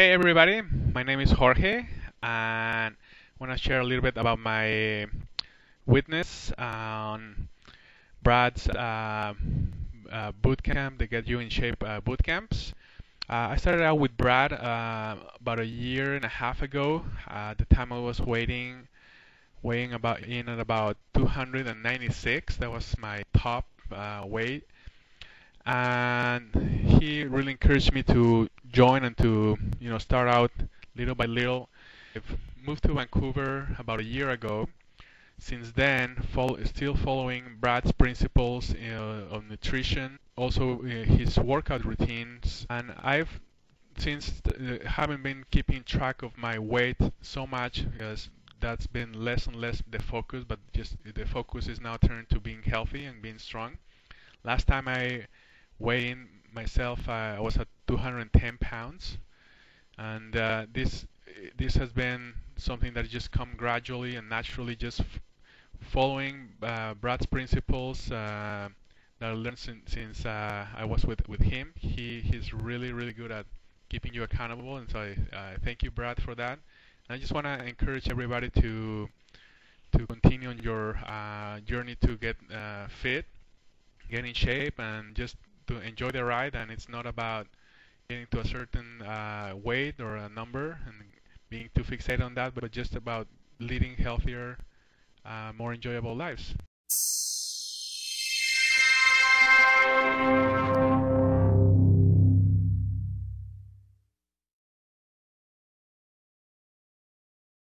Hey everybody, my name is Jorge and I want to share a little bit about my witness on Brad's uh, uh, bootcamp, the Get You in Shape uh, bootcamps. Uh, I started out with Brad uh, about a year and a half ago. Uh, at the time I was waiting, weighing about in at about 296. That was my top weight and he really encouraged me to join and to you know start out little by little. I've moved to Vancouver about a year ago. Since then, follow, still following Brad's principles uh, of nutrition, also uh, his workout routines, and I've since uh, haven't been keeping track of my weight so much because that's been less and less the focus, but just the focus is now turned to being healthy and being strong. Last time I weighing myself, uh, I was at 210 pounds, and uh, this this has been something that just come gradually and naturally, just following uh, Brad's principles uh, that I learned since, since uh, I was with with him. He he's really really good at keeping you accountable, and so I thank you, Brad, for that. And I just want to encourage everybody to to continue on your uh, journey to get fit, get in shape, and just to enjoy the ride and it's not about getting to a certain uh, weight or a number and being too fixated on that, but just about leading healthier, uh, more enjoyable lives.